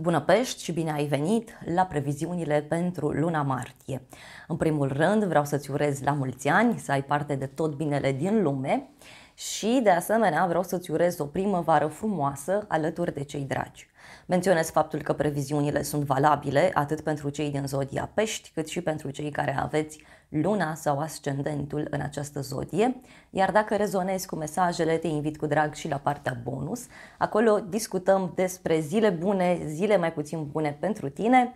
Bună pești și bine ai venit la previziunile pentru luna martie. În primul rând vreau să-ți urez la mulți ani, să ai parte de tot binele din lume și de asemenea vreau să-ți urez o primăvară frumoasă alături de cei dragi. Menționez faptul că previziunile sunt valabile atât pentru cei din zodia pești cât și pentru cei care aveți luna sau ascendentul în această zodie, iar dacă rezonezi cu mesajele, te invit cu drag și la partea bonus. Acolo discutăm despre zile bune, zile mai puțin bune pentru tine.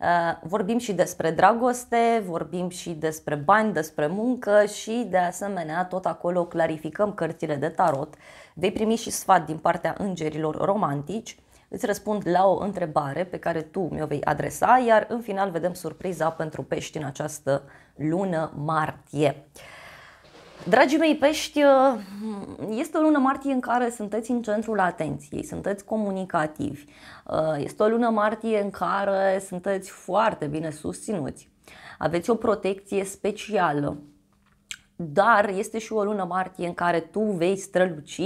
Uh, vorbim și despre dragoste, vorbim și despre bani, despre muncă și de asemenea tot acolo clarificăm cărțile de tarot. Vei primi și sfat din partea îngerilor romantici îți răspund la o întrebare pe care tu mi-o vei adresa, iar în final vedem surpriza pentru pești în această lună martie. Dragii mei pești, este o lună martie în care sunteți în centrul atenției, sunteți comunicativi. Este o lună martie în care sunteți foarte bine susținuți. Aveți o protecție specială, dar este și o lună martie în care tu vei străluci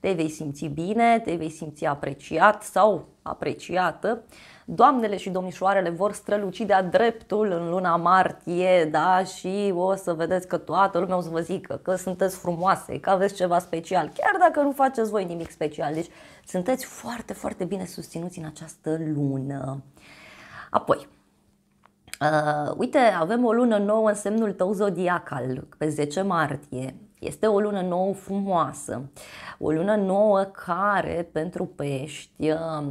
te vei simți bine, te vei simți apreciat sau apreciată. Doamnele și domnișoarele vor străluci de-a dreptul în luna martie, da, și o să vedeți că toată lumea o să vă zică că sunteți frumoase, că aveți ceva special, chiar dacă nu faceți voi nimic special. Deci sunteți foarte, foarte bine susținuți în această lună. Apoi, Uh, uite, avem o lună nouă în semnul tău zodiacal, pe 10 martie. Este o lună nouă frumoasă, o lună nouă care pentru pești uh,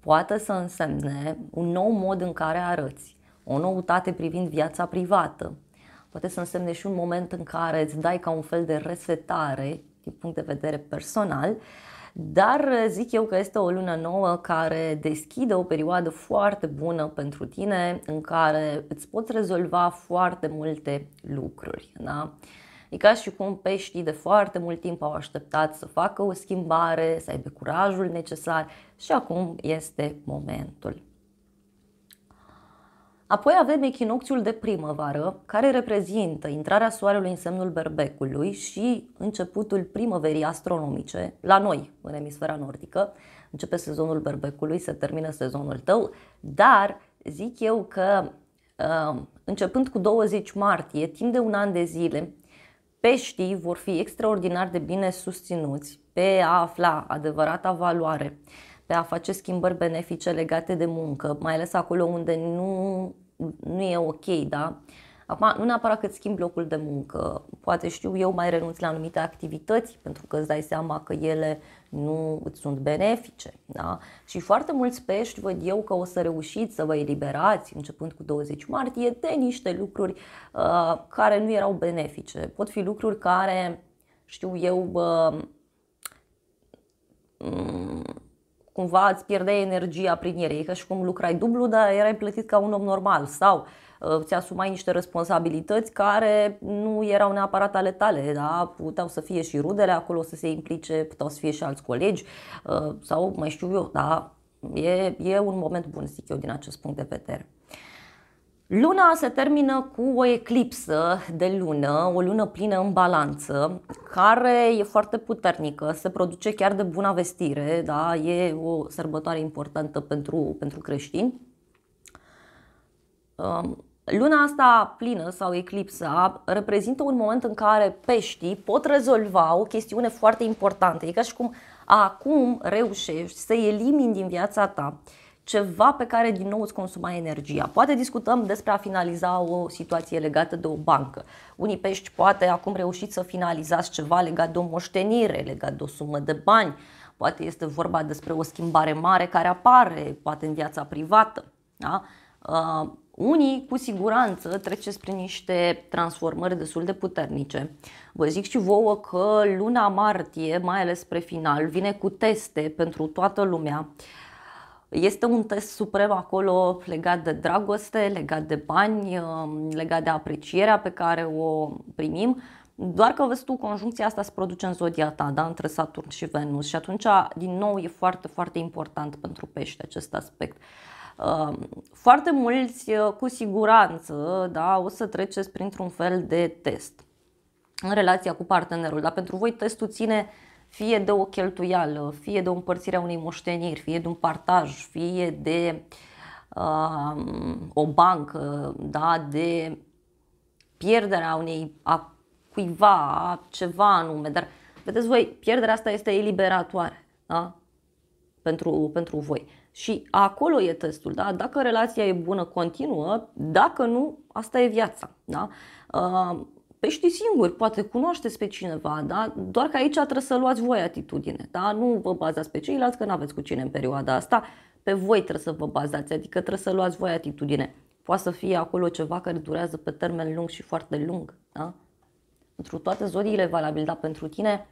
poate să însemne un nou mod în care arăți, o noutate privind viața privată. Poate să însemne și un moment în care îți dai ca un fel de resetare din punct de vedere personal, dar zic eu că este o lună nouă care deschide o perioadă foarte bună pentru tine în care îți poți rezolva foarte multe lucruri. Da? E ca și cum peștii de foarte mult timp au așteptat să facă o schimbare, să aibă curajul necesar și acum este momentul. Apoi avem echinocțiul de primăvară, care reprezintă intrarea soarelui în semnul berbecului și începutul primăverii astronomice, la noi, în emisfera nordică. Începe sezonul berbecului, se termină sezonul tău, dar zic eu că uh, începând cu 20 martie, timp de un an de zile, Peștii vor fi extraordinar de bine susținuți pe a afla adevărata valoare, pe a face schimbări benefice legate de muncă, mai ales acolo unde nu, nu e ok, da? Acum, nu neapărat că îți schimbi locul de muncă, poate știu eu mai renunți la anumite activități pentru că îți dai seama că ele nu îți sunt benefice. Da? Și foarte mulți pești văd eu că o să reușiți să vă eliberați începând cu 20 martie de niște lucruri uh, care nu erau benefice. Pot fi lucruri care, știu eu, uh, cumva îți pierdeai energia prin ele, e ca și cum lucrai dublu, dar erai plătit ca un om normal sau uh, ți asumai niște responsabilități care nu erau neapărat ale tale, da? puteau să fie și rudele acolo să se implice, puteau să fie și alți colegi uh, sau mai știu eu, da? E, e un moment bun, zic eu, din acest punct de vedere. Luna se termină cu o eclipsă de lună, o lună plină în balanță, care e foarte puternică, se produce chiar de bună vestire, da? e o sărbătoare importantă pentru, pentru creștini. Um, luna asta plină sau eclipsa reprezintă un moment în care peștii pot rezolva o chestiune foarte importantă. E ca și cum acum reușești să elimini din viața ta ceva pe care din nou îți consuma energia. Poate discutăm despre a finaliza o situație legată de o bancă. Unii pești poate acum reușiți să finalizați ceva legat de o moștenire, legat de o sumă de bani. Poate este vorba despre o schimbare mare care apare, poate în viața privată. Da? Uh, unii, cu siguranță, treceți prin niște transformări destul de puternice. Vă zic și vouă că luna martie, mai ales spre final, vine cu teste pentru toată lumea. Uh, este un test suprem acolo legat de dragoste, legat de bani, um, legat de aprecierea pe care o primim. Doar că vezi tu, conjuncția asta se produce în zodia ta, da? între Saturn și Venus și atunci, din nou, e foarte, foarte important pentru pește acest aspect. Um, foarte mulți, uh, cu siguranță, da, o să treceți printr-un fel de test în relația cu partenerul, dar pentru voi testul ține fie de o cheltuială, fie de o împărțire a unei moșteniri, fie de un partaj, fie de uh, o bancă, da, de pierderea unei, a cuiva, a ceva anume, dar vedeți voi, pierderea asta este eliberatoare da? pentru, pentru voi. Și acolo e testul, da? Dacă relația e bună, continuă, dacă nu, asta e viața, da? Uh, peștii singuri, poate cunoașteți pe cineva, da? doar că aici trebuie să luați voi atitudine, da? nu vă bazați pe ceilalți că nu aveți cu cine în perioada asta, pe voi trebuie să vă bazați, adică trebuie să luați voi atitudine. Poate să fie acolo ceva care durează pe termen lung și foarte lung. Da? Pentru toate zodiile e valabil, dar pentru tine,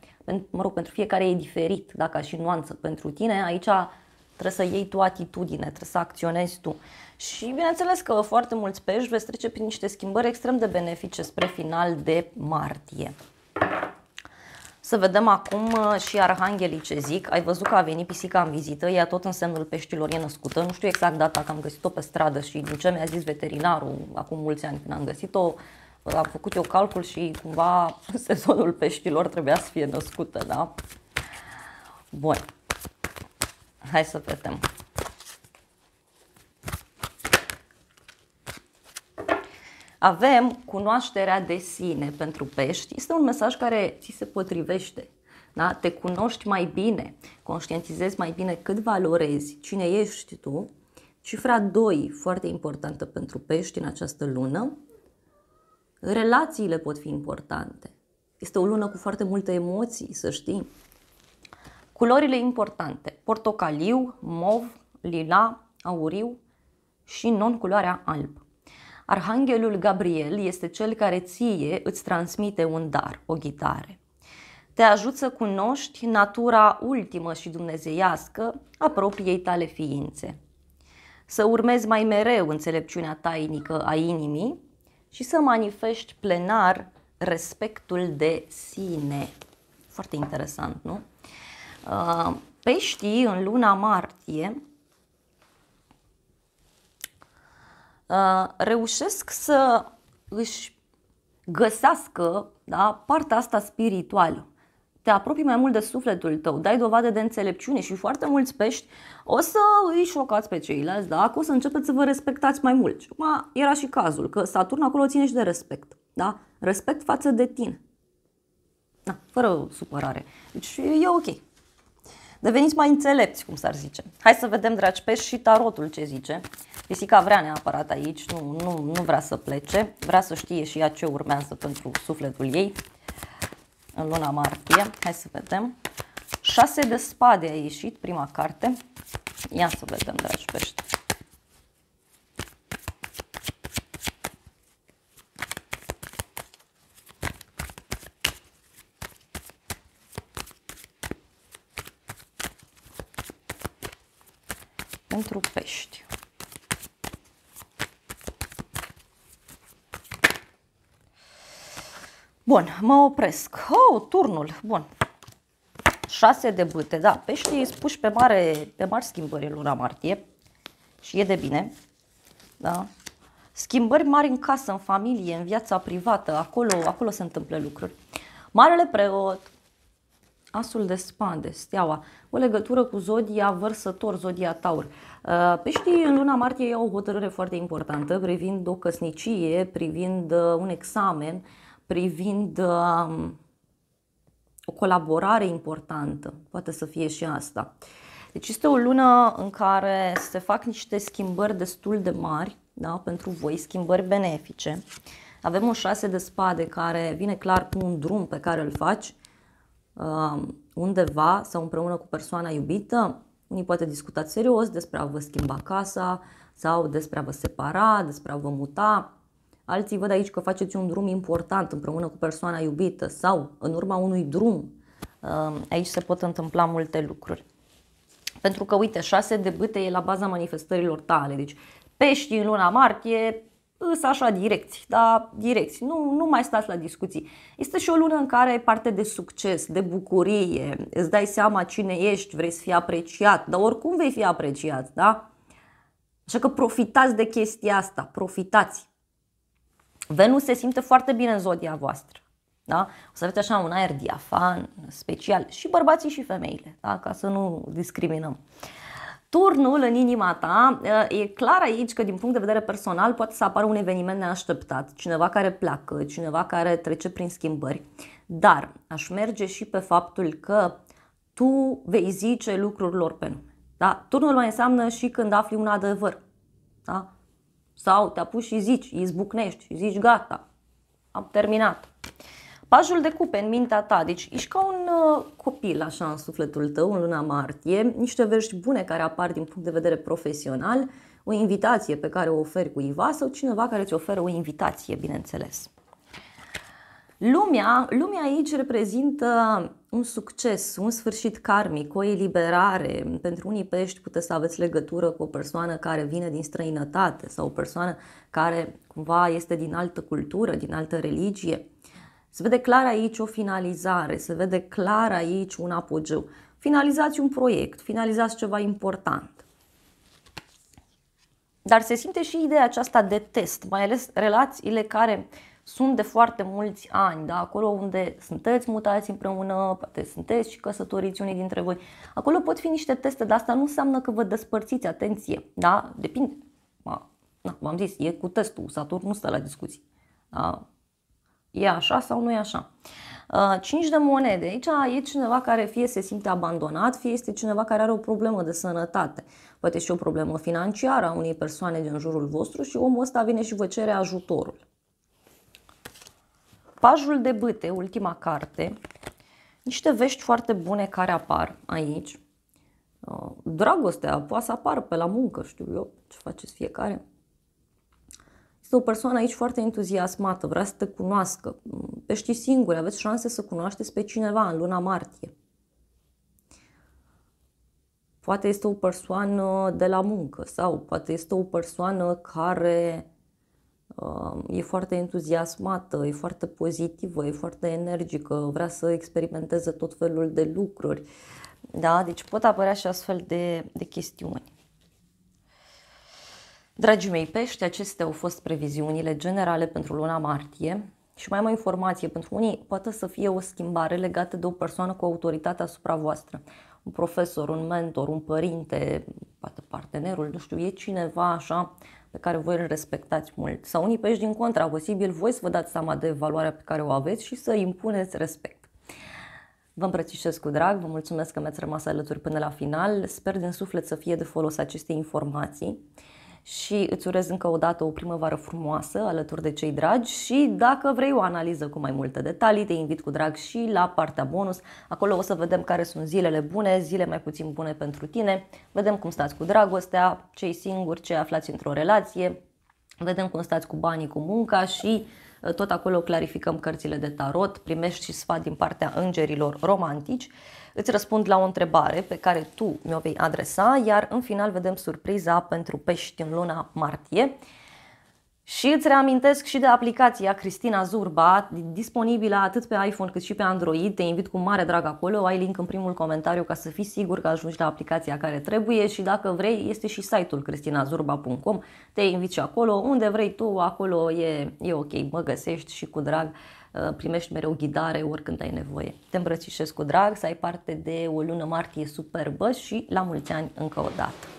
mă rog, pentru fiecare e diferit, da? ca și nuanță. Pentru tine aici trebuie să iei tu atitudine, trebuie să acționezi tu. Și bineînțeles că foarte mulți pești veți trece prin niște schimbări extrem de benefice spre final de martie. Să vedem acum uh, și arhanghelii ce zic. Ai văzut că a venit pisica în vizită, ea tot în semnul peștilor e născută. Nu știu exact data că am găsit-o pe stradă și din ce mi-a zis veterinarul acum mulți ani când am găsit-o, uh, am făcut eu calcul și cumva sezonul peștilor trebuia să fie născută, da? Bun. Hai să vedem. Avem cunoașterea de sine pentru pești. Este un mesaj care ți se potrivește. Da? Te cunoști mai bine, conștientizezi mai bine cât valorezi, cine ești tu. Cifra 2, foarte importantă pentru pești în această lună. Relațiile pot fi importante. Este o lună cu foarte multe emoții, să știi. Culorile importante, portocaliu, mov, lila, auriu și non-culoarea alb. Arhanghelul Gabriel este cel care ție îți transmite un dar, o ghitare. Te ajut să cunoști natura ultimă și dumnezeiască a propriei tale ființe. Să urmezi mai mereu înțelepciunea tainică a inimii și să manifesti plenar respectul de sine. Foarte interesant, nu? Uh, peștii în luna martie uh, reușesc să își găsească da, partea asta spirituală. Te apropii mai mult de sufletul tău, dai dovadă de înțelepciune și foarte mulți pești o să îi șocați pe ceilalți, da? că o să începeți să vă respectați mai mult. Și acum era și cazul, că Saturn acolo ține și de respect. Da? Respect față de tine. Da, fără supărare. Deci e ok. Deveniți mai înțelepți, cum s-ar zice. Hai să vedem, dragi pești, și tarotul ce zice. Pisica vrea neapărat aici, nu, nu, nu vrea să plece, vrea să știe și ea ce urmează pentru sufletul ei în luna martie. Hai să vedem. Șase de spade a ieșit, prima carte. Ia să vedem, dragi pești. Pentru pești. Bun, mă opresc. Oh, turnul. Bun. 6 de bâte, da. Peștii spuși pe, mare, pe mari schimbări în luna martie și e de bine. Da. Schimbări mari în casă, în familie, în viața privată, acolo, acolo se întâmplă lucruri. Marele preot, asul de spade, steaua, o legătură cu zodia vărsător, zodia taur. Uh, peștii în luna martie iau o hotărâre foarte importantă privind o căsnicie, privind uh, un examen, privind um, o colaborare importantă. Poate să fie și asta. Deci este o lună în care se fac niște schimbări destul de mari da, pentru voi, schimbări benefice. Avem o șase de spade care vine clar cu un drum pe care îl faci uh, undeva sau împreună cu persoana iubită. Unii poate discutați serios despre a vă schimba casa sau despre a vă separa, despre a vă muta. Alții văd aici că faceți un drum important împreună cu persoana iubită sau în urma unui drum. Uh, aici se pot întâmpla multe lucruri. Pentru că, uite, șase de bâte e la baza manifestărilor tale. Deci, pești în luna martie îs așa direcții, da, direcții, nu, nu mai stați la discuții. Este și o lună în care ai parte de succes, de bucurie, îți dai seama cine ești, vrei să fii apreciat, dar oricum vei fi apreciat, da? Așa că profitați de chestia asta, profitați. Venus se simte foarte bine în zodia voastră. Da? O să aveți așa un aer diafan, special, și bărbații și femeile, da? ca să nu discriminăm. Turnul în inima ta, e clar aici că din punct de vedere personal poate să apară un eveniment neașteptat, cineva care pleacă, cineva care trece prin schimbări, dar aș merge și pe faptul că tu vei zice lucrurilor pe nume. Da? Turnul mai înseamnă și când afli un adevăr. Da? Sau te apuci și zici, izbucnești și zici gata, am terminat. Pajul de cupe în mintea ta, deci ești ca un uh, copil așa în sufletul tău în luna martie, niște vești bune care apar din punct de vedere profesional, o invitație pe care o oferi cuiva sau cineva care îți oferă o invitație, bineînțeles. Lumea, lumea aici reprezintă un succes, un sfârșit karmic, o eliberare. Pentru unii pești puteți să aveți legătură cu o persoană care vine din străinătate sau o persoană care cumva este din altă cultură, din altă religie. Se vede clar aici o finalizare, se vede clar aici un apogeu. Finalizați un proiect, finalizați ceva important. Dar se simte și ideea aceasta de test, mai ales relațiile care sunt de foarte mulți ani, da? acolo unde sunteți mutați împreună, poate sunteți și căsătoriți unii dintre voi. Acolo pot fi niște teste, dar asta nu înseamnă că vă despărțiți, atenție, da? Depinde. Ma, na, v-am zis, e cu testul, Saturn nu stă la discuții. Da? E așa sau nu e așa? Uh, 5 de monede. Aici e cineva care fie se simte abandonat, fie este cineva care are o problemă de sănătate. Poate și o problemă financiară a unei persoane din jurul vostru și omul ăsta vine și vă cere ajutorul. Pajul de bâte, ultima carte, niște vești foarte bune care apar aici. Uh, dragostea poate să apară pe la muncă, știu eu, ce faceți fiecare. Este o persoană aici foarte entuziasmată, vrea să te cunoască. Pești singuri, aveți șanse să cunoașteți pe cineva în luna martie. Poate este o persoană de la muncă sau poate este o persoană care uh, e foarte entuziasmată, e foarte pozitivă, e foarte energică, vrea să experimenteze tot felul de lucruri. Da? Deci pot apărea și astfel de, de chestiuni. Dragii mei pești, acestea au fost previziunile generale pentru luna martie și mai am o informație. Pentru unii poate să fie o schimbare legată de o persoană cu autoritate asupra voastră. Un profesor, un mentor, un părinte, poate partenerul, nu știu, e cineva așa pe care voi îl respectați mult. Sau unii pești din contra, posibil voi să vă dați seama de valoarea pe care o aveți și să impuneți respect. Vă îmbrățișez cu drag, vă mulțumesc că mi-ați rămas alături până la final. Sper din suflet să fie de folos aceste informații și îți urez încă o dată o primăvară frumoasă alături de cei dragi și dacă vrei o analiză cu mai multe detalii, te invit cu drag și la partea bonus. Acolo o să vedem care sunt zilele bune, zile mai puțin bune pentru tine, vedem cum stați cu dragostea, cei singuri, ce aflați într-o relație, vedem cum stați cu banii, cu munca și uh, tot acolo clarificăm cărțile de tarot, primești și sfat din partea îngerilor romantici îți răspund la o întrebare pe care tu mi-o vei adresa, iar în final vedem surpriza pentru pești în luna martie. Și îți reamintesc și de aplicația Cristina Zurba, disponibilă atât pe iPhone cât și pe Android. Te invit cu mare drag acolo, ai link în primul comentariu ca să fii sigur că ajungi la aplicația care trebuie și dacă vrei, este și site-ul cristinazurba.com. Te invit și acolo, unde vrei tu, acolo e, e ok, mă găsești și cu drag Uh, primești mereu ghidare oricând ai nevoie. Te îmbrățișez cu drag, să ai parte de o lună martie superbă și la mulți ani încă o dată!